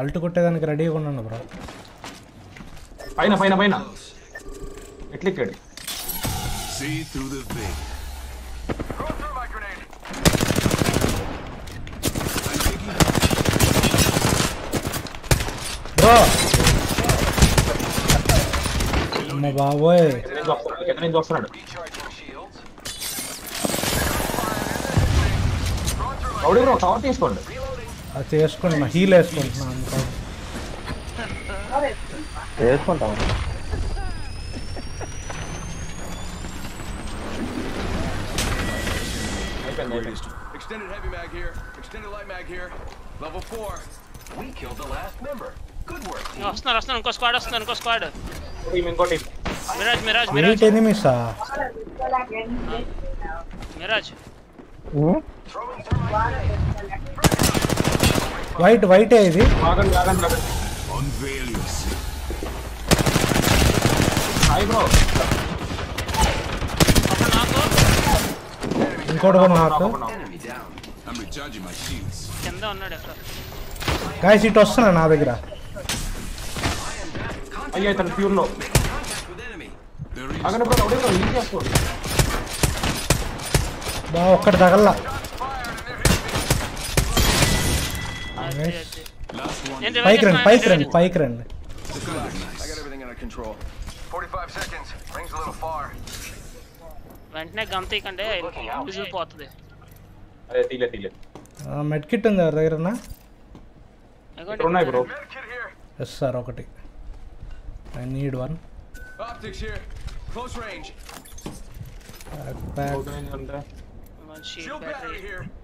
Alt కొట్టేదానికి రెడీగా ఉన్నాను bro పైన పైన పైన. ఎట్లెక్కాడు? బాబోయ్. రౌడీ బ్రో టవర్ తీసుకోండి. అది చేసుకుంటున్నా. హీల్ వేసుకుంటున్నా వేసుకుంటాం Extended heavy mag here. Extended light mag here. Level four. We killed the last member. Good work. ఇంకా వస్తున్నారు వస్తున్నారు. ఇంకో స్క్వాడ్ వస్తున్నారు ఇంకో స్క్వాడ్ టీం ఇంకో team mirage mirage mirage eight ఎనిమిసా mirage white వైటే ఇది. ఇంకోటి ఎక్కడ గాయస్ ఇటు వస్తున్నా నా దగ్గర. అయ్యా ఇతను ప్యూర్లో. Contact with enemy. There is ఆగండి బ్రో రౌడీ బ్రో ఏం చేసుకోండి బా ఒక్కటి తగల్లా అది, అది. last one. నేను పైకి రండి revive పైకి చేస్తున్నా, రండి revive పైకి రండి I got everything under control. 45 seconds. Ring's a little far. చేస్తున్నా. వెంటనే గమ్ తీయకండి విజువల్ పోతుంది అదే తీలే తీలే మెడ్ కిట్ ఉంది ఎవరి దగ్గర ఇక్కడ ఉన్నాయి bro Medkit here. Yes sir ఒకటి I need one Optics here. Close range. బ్యాగ్ Shield battery here. Optics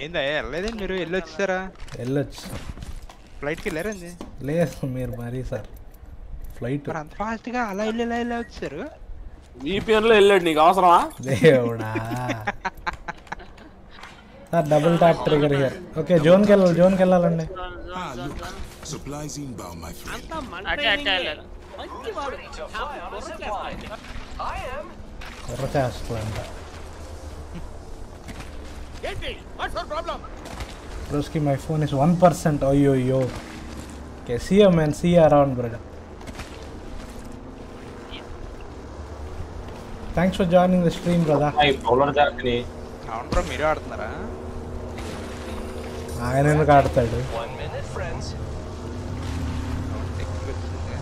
ఏందా వెళ్ళలేదండి మీరు? వెళ్ళి వచ్చేసారా వెళ్ళొచ్చు. ఫ్లైట్కి వెళ్ళారండి లేదు మీరు మరీ సార్. ఫ్లైట్ అంత ఫాస్ట్గా అలా వెళ్ళి ఇలా వెళ్ళి వచ్చారు? లో వెళ్ళాడు నీకు అవసరమా? దేవుడా. Sir double tap trigger here okay జోన్కి వెళ్ళాలి జోన్కి వెళ్ళాలండి. Supplies inbound, my friend. అటే అటే వెళ్ళాలి. I am. కుర్ర చేస్తుందంట Broski, my phone is 1%. Oh, yo, yo. Okay, see you, man. See you around, brother. Thanks for joining the stream, brother. Bowler జరగని అవును bro మీరే ఆడుతున్నారా ఆయన ఎందుకు ఆడతాడు One minute, friends. టెక్నిక్ వచ్చింది.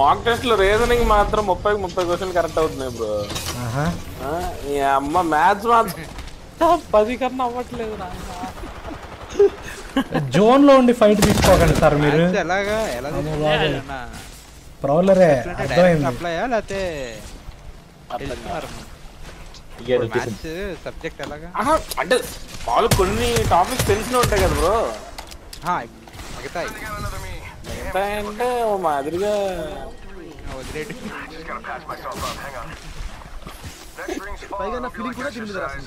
మాక్ టెస్ట్ లో రీజనింగ్ మాత్రం ముప్పై ముప్పై క్వశ్చన్ కరెక్ట్ అవుతున్నాయి బ్రో ఆహా ఈ అమ్మ మ్యాథ్స్ మాత్రం పది కన్నా అవ్వట్లేదు జోన్లో ఉండి ఫైట్ తీసుకోకండి సార్ మీరు. ఎలాగా ఎలా ప్రౌలరే అర్థమైంది. అప్లయా లేకపోతే సబ్జెక్ట్ ఎలాగా? అంటే వాళ్ళు కొన్ని టాపిక్స్ తెలిసిన ఉంటాయి కదా బ్రో me. ఎంత అంటే ఓ మాదిరిగా వదిలేడు Just gotta patch myself up. Hang on. Next ring's far. I feel like exercise.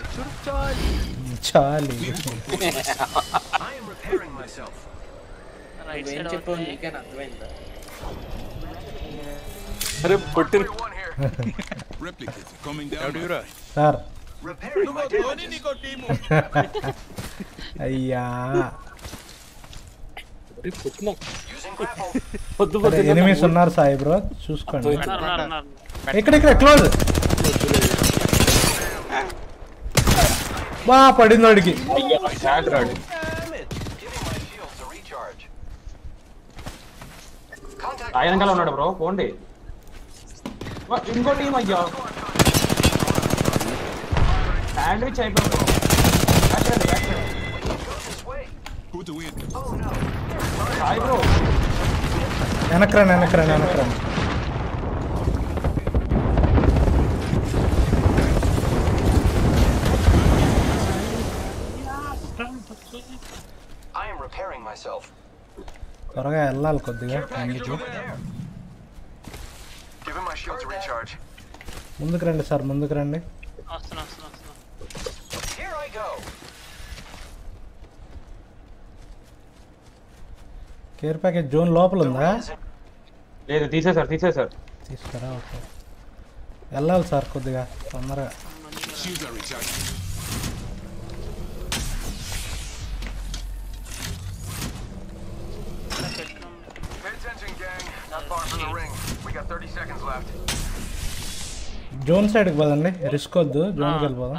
చాలి I am repairing myself. Right side అవుతుంది అరే పుట్టిన One here. Replicator coming down. ఎవడు my bro sir Repairing my damages. అయ్యా పుట్టిన Using grapple. పొద్దు పొద్దు enemies ఉన్నారు సాయి బ్రో చూసుకోండి ఉన్నారు ఉన్నారు ఉన్నారు ఇక్కడ ఇక్కడ క్లోజ్ recharge. Contact. ఆయన వెనకాల ఉన్నాడు బ్రో పోండి వా, ఇంకో టీం అయ్యా శాండ్విచ్ అయిపోయింది bro. Back రండి, త్వరగా వెళ్ళాలి కొద్దిగా. ముందుకు రండి సార్ ముందుకు రండి. కేర్ ప్యాకేజ్ జోన్ లోపల ఉందా? లేదు తీసేసారు తీసేసారు తీసుకురా ఓకే. వెళ్ళాలి సార్ కొద్దిగా తొందరగా. జోన్ సైడ్కి పోదండి. రిస్క్ వద్దు. జోన్కి వెళ్ళిపోదాం.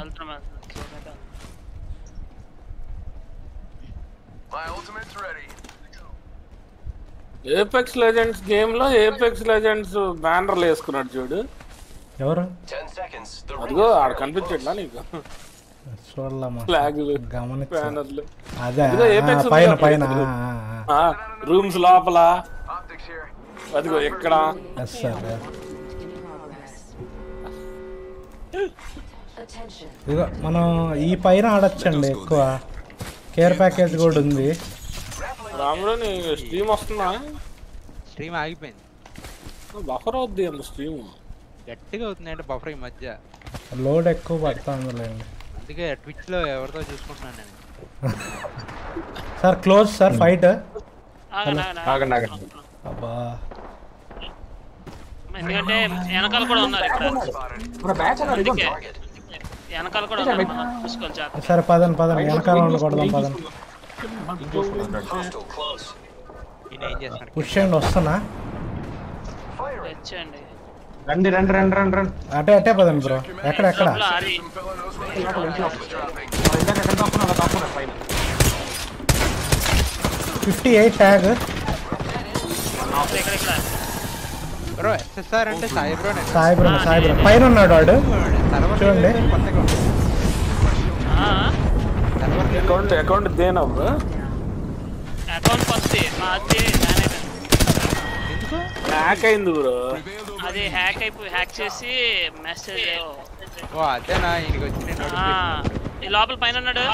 ఏపెక్స్ లెజెండ్స్ గేమ్లో ఏపెక్స్ లెజెండ్స్ బ్యానర్లు వేసుకున్నాడు చూడు. ఎవరు? 10 seconds. The ring అదిగో ఆడ కనిపించట్లా నీకు? చూడలేమా? గమనించా అదే పైన పైన. రూమ్స్ లోపల. అదిగో ఎక్కడ? ఇదిగో మనం ఈ పైన ఆడొచ్చండి ఎక్కువ. కేర్ ప్యాకేజ్ కూడా ఉంది. రాముడు స్ట్రీమ్ వస్తుందా? స్ట్రీమ్ ఆగిపోయింది. బఫర్ అవుద్ది అంత స్ట్రీమ్ గట్టిగా అవుతుంది అంటే బఫర్ ఈ మధ్య. లోడ్ ఎక్కువ పడుతుందిలేండి. అందుకే ట్విచ్లో ఎవరితో చూసుకుంటున్నాను నేను. సార్ క్లోజ్ సార్ ఫైట్ ఆగండి. ఆగండి. అబ్బా ఎందుకంటే వెనకాల కూడా ఉన్నారు ఇక్కడ మన బ్యాచ్ అలా అందుకే వెనకాల కూడా ఉన్నారు మనం చూసుకోవాలి జాగ్రత్త సరే పదండి పదండి వెనకాల ఉండకూడదాం పదండి hostile close. ఈయన ఏం చేస్తున్నాడు పుష్ చేయండి వస్తున్నా తెచ్చండి రండి రండి రండి రండి రండి అటే అటే పదండి బ్రో ఎక్కడ ఎక్కడ లోపల ఆరి Some fella knows what the trail is dropping. వాళ్ళు ఇందాక ఎక్కడ తప్పున్నారు అలా తప్పున్నారు పైన ఫిఫ్టీ ఎయిట్ ట్యాగ్ ఇక్కడ ఇక్కడ బ్రో ఎస్ఎస్ఆర్ అంటే Sai bro Sai bro Sai bro పైన ఉన్నాడు వాడు. చూడండి. అకౌంట్ అకౌంట్ దేనా బ్రో? అకౌంట్ ఫస్ట్ అయిపోయింది హ్యాక్ అయింది బ్రో. అది హ్యాక్ అయిపోయి హ్యాక్ చేసి మెసేజ్ ఓ అదేనా ఈయనకి వచ్చి నేను notification. ఈ లోపల పైన ఉన్నాడు.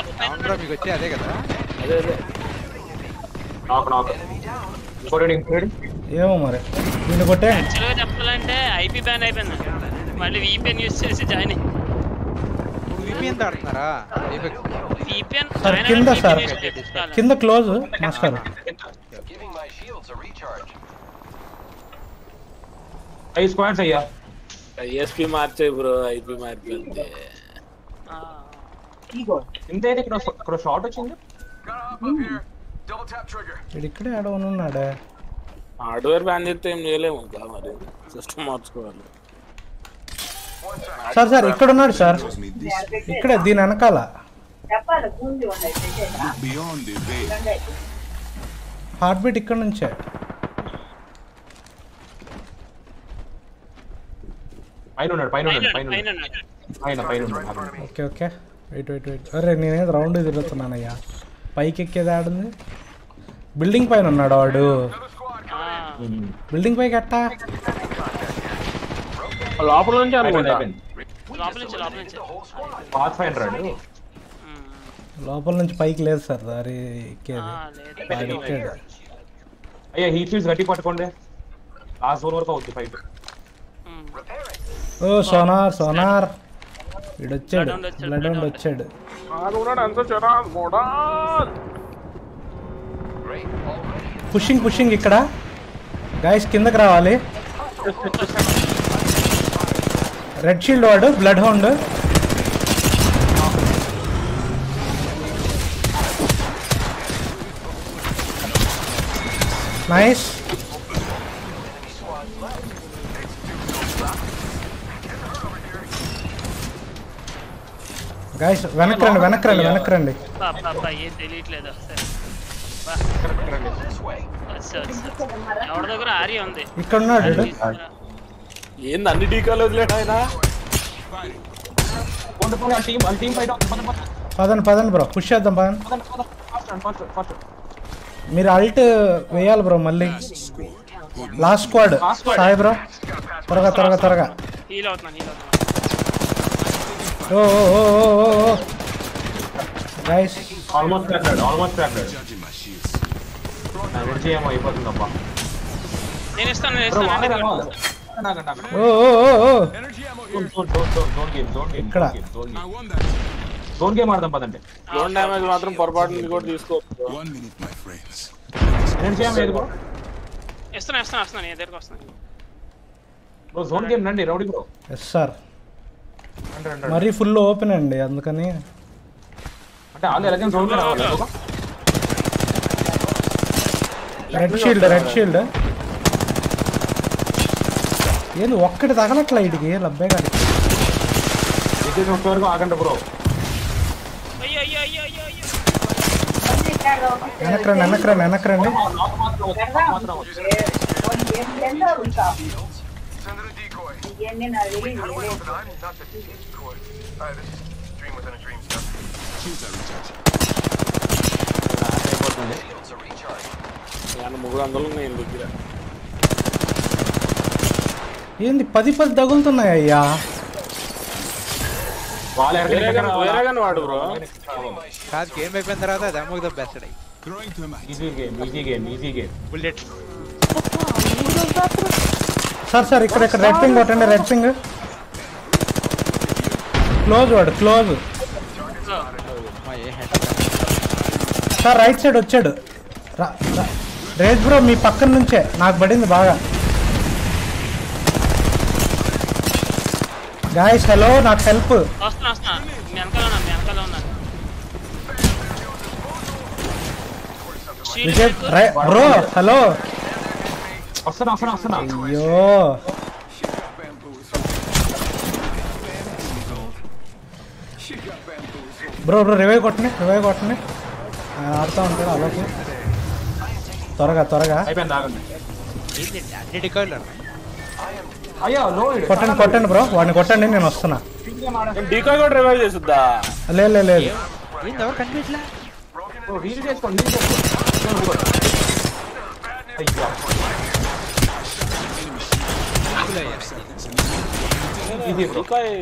మీకు వచ్చి అదే కదా? అదే అదే. నాక్ నాక్ ఏమో మరి దీన్ని కొట్టే యాక్చువల్గా చెప్పాలంటే ఐపీ బ్యాన్ అయిపోయింది మళ్ళీ వీపీఎన్ యూస్ చేసి జాయిన్ అయ్యి ఇప్పుడు విపిఎన్ ఆడుతున్నారా Apex. వీపీఎన్ సార్ కింద సార్ కింద close master Giving my shields a recharge. ఐదు స్క్వాడ్స్ అయ్యా ఐఎస్పి మార్చాయి బ్రో ఐపీ మారిపోయింది ఇంతైతే ఇక్కడ ఇక్కడ షార్ట్ వచ్చింది ఇక్కడే ఆడవని ఉన్నాడే. హార్డ్వేర్ బ్యాన్ చేస్తే ఏం చేయలేము ఇంకా మరి. సిస్టమ్ మార్చుకోవాలి. సార్ సార్ ఇక్కడ ఉన్నాడు సార్. ఇక్కడే దీని వెనకాల. హార్ట్ బీట్ ఇక్కడ నుంచే. పైన ఉన్నాడు పైన ఉన్నాడు పైన. Okay okay. Wait wait wait అరే నేనేది రౌండ్ తిరుగుతున్నానయ్యా. పైకి ఎక్కేది ఆడుంది బిల్డింగ్ పైన ఉన్నాడు వాడు. బిల్డింగ్ పైకి ఎట్టా లోపల నుంచి లోపల నుంచి పైకి లేదు సార్ దారి ఎక్కేది అయ్యా హీట్ ఫీల్స్ గట్టి పట్టుకోండి ఆ జోన్ వరకు అవుతుంది ఫైట్. ఓ సోనార్ సోనార్ వీడొచ్చాడు బ్లడ్. వచ్చాడు ఆడున్నాడు ఎంత చెడా కూడా పుషింగ్ పుషింగ్ ఇక్కడ గాయస్ కిందకి రావాలి రెడ్ షీల్డ్ వాడు బ్లడ్ హౌండ్ నైస్ గాయస్ వెనక్కి రండి వెనక్కి రండి వెనక్కి రండి. ఏం తెలియట్లేదు. ఎవరి దగ్గర ఆర్య ఉంది? ఇక్కడ ఉన్నాడు. ఏంది అన్ని టీకాలు వదిలేడు ఆయన? Fighting. పోండి పోండి ఆ టీం ఆ టీం ఫైట్ అవుతుంది పదండి, పదండి బ్రో పుష్ చేద్దాం పదండి. మీరు అల్ట్ వేయాలి బ్రో మళ్ళీ. Last squad Sai bro. త్వరగా త్వరగా త్వరగా. హీల్ అవుతున్నాను హీల్ అవుతున్నాను. ఓ guys almost cracked almost cracked ఏమో అయిపోతుంది అబ్బా. నేను ఇస్తాను ఇస్తాను. ఓ ఓ ఓ గేమ్ ఇక్కడ. జోన్ ఆడదాం పదండి. జోన్ డ్యామేజ్ మాత్రం పొరపాటు కూడా తీసుకోవచ్చు One minute, my friends. నేను చేయమో ఏది బ్రో ఇస్తాను ఇస్తాను వస్తాను నీ దగ్గరకు వస్తాను బ్రో జోన్ గేమ్ రండి రౌడీ బ్రో ఎస్ సార్ రండి రండి రండి. మరీ ఫుల్ ఓపెన్ అండి అందుకని అంటే. రెడ్ షీల్డ్ రెడ్ షీల్డ్ ఏంది ఒక్కటి తగలట్లా ఇడికి లబ్బే వరకు ఆగండి బ్రో అయ్యో వెనక్రండి వెనక్రండి వెనక్రండి decoy. How do I know that I'm not the decoy? Alright, this is dream within a dream stuff. Shields are recharging. అయిపోతుంది Shields are recharging. నేను మూడు వందలు ఉన్నాయి ఈయన దగ్గర ఏంది పది పది తగులుతున్నాయి అయ్యా కాదు గేమ్ అయిపోయిన తర్వాత అది అమ్మకు the best max. Easy game easy game easy game bullet sir sir ఇక్కడ ఇక్కడ రెడ్ పింగ్ కొట్టండి రెడ్ పింగ్ క్లోజ్ వాడు క్లోజ్ సార్ రైట్ సైడ్ వచ్చాడు. రేజ్ బ్రో మీ పక్కన నుంచే. నాకు పడింది బాగా. గాయస్ హలో నాకు హెల్ప్ వస్తున్నా మీ వెనకాల ఉన్నాను మీ వెనకాల ఉన్నాను Shield విజయ్ పెట్టు. రై- బ్రో హలో వస్తున్నా వస్తున్నా వస్తున్నా అయ్యో బ్రో బ్రో రివైవ్ కొట్టండి రివైవ్ కొట్టండి ఆయన ఆడుతూ ఉంటాడు అలాగే త్వరగా త్వరగా అయిపోయింది ఆగండి ఏంటి అన్ని డికాయిలు అయ్యో లో కొట్టండి కొట్టండి బ్రో వాడిని కొట్టండి నేను వస్తున్నా డీకాయ్ కూడా రివైవ్ చేసిద్దా లేదు లేదు లేదు ఏంది ఎవరు కనిపించలే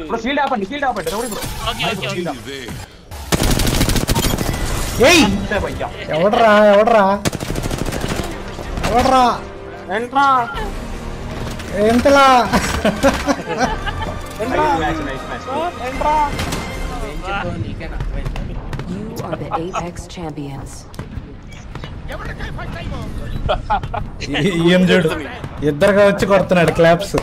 బ్రో ఫీల్డ్ ఆపండి ఫీల్డ్ ఆపండి rowdy bro okay okay okay Shield there. ఏయ్ అంతే భయ్యా ఎవడరా ఎవడరా ఎవడరా ఎంట్రా ఎంతలా మ్యాచ్ నైస్ మ్యాచ్ ఎంట్రా You are the Apex champions. ఏం చూడు ఇద్దరుగా వచ్చి కొడుతున్నాడు క్లాప్స్